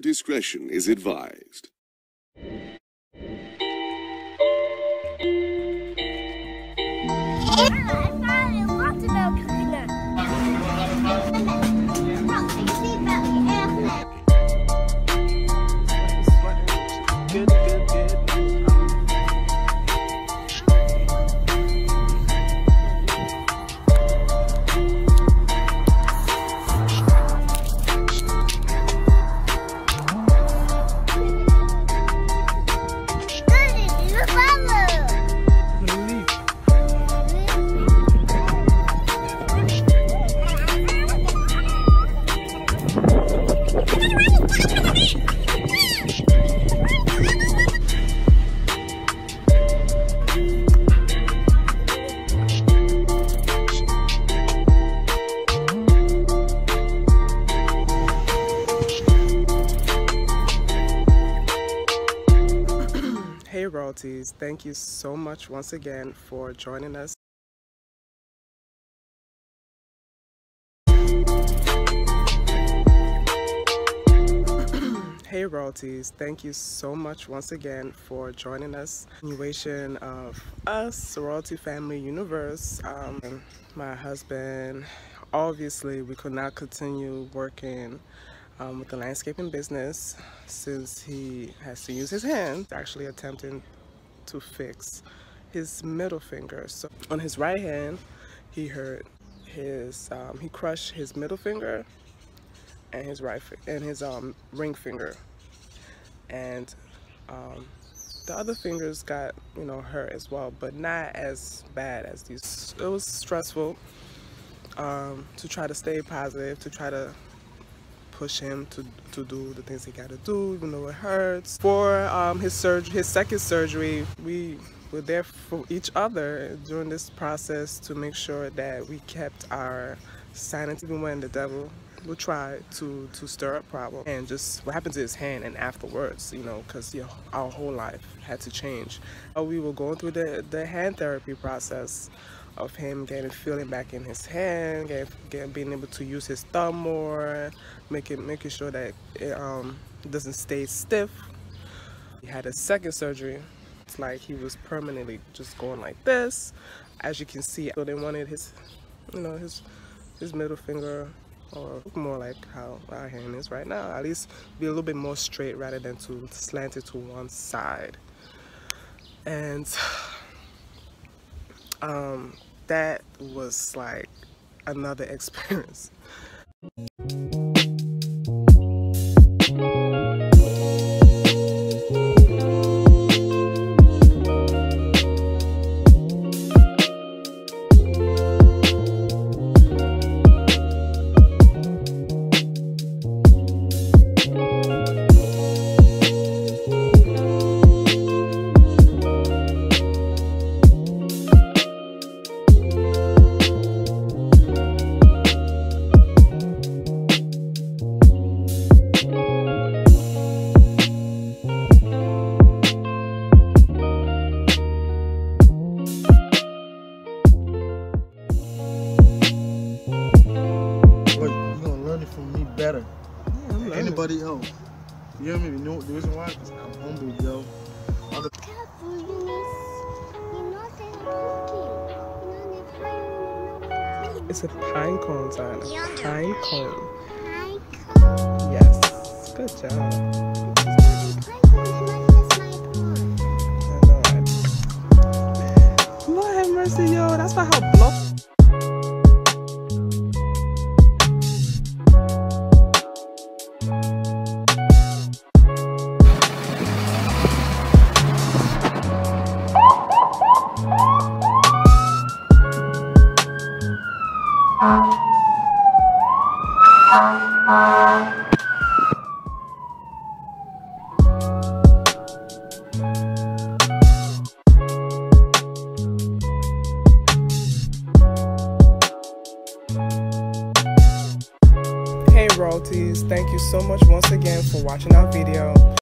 Discretion is advised. Good, Hey royalties, thank you so much once again for joining us. Hey royalties, thank you so much once again for joining us. Continuation of us, Royalty Family Universe. Um, my husband, obviously, we could not continue working um, with the landscaping business since he has to use his hand, actually attempting to fix his middle finger. So on his right hand, he hurt his, um, he crushed his middle finger and his right and his um, ring finger, and um, the other fingers got you know hurt as well, but not as bad as these. It was stressful um, to try to stay positive, to try to push him to to do the things he got to do, even though it hurts. For um, his surgery, his second surgery, we were there for each other during this process to make sure that we kept our sanity, when the devil would try to to stir up problem and just what happened to his hand and afterwards, you know, because you know, our whole life had to change. Uh, We were going through the the hand therapy process of him getting feeling back in his hand, getting, getting being able to use his thumb more, making making sure that it um, doesn't stay stiff. He had a second surgery. It's like he was permanently just going like this, as you can see. So they wanted his, you know, his his middle finger or look more like how our hand is right now. At least be a little bit more straight rather than to slant it to one side. And um, that was like another experience. Than learning. anybody else. You hear me? You know the reason why? Because I'm humble, yo. Other Careful, Eunice. You know they're cooking. You know they're frying. It's a pine cone, Zana. Pine cone. Hi, Coach. Yes. Good job. Royalties, thank you so much once again for watching our video.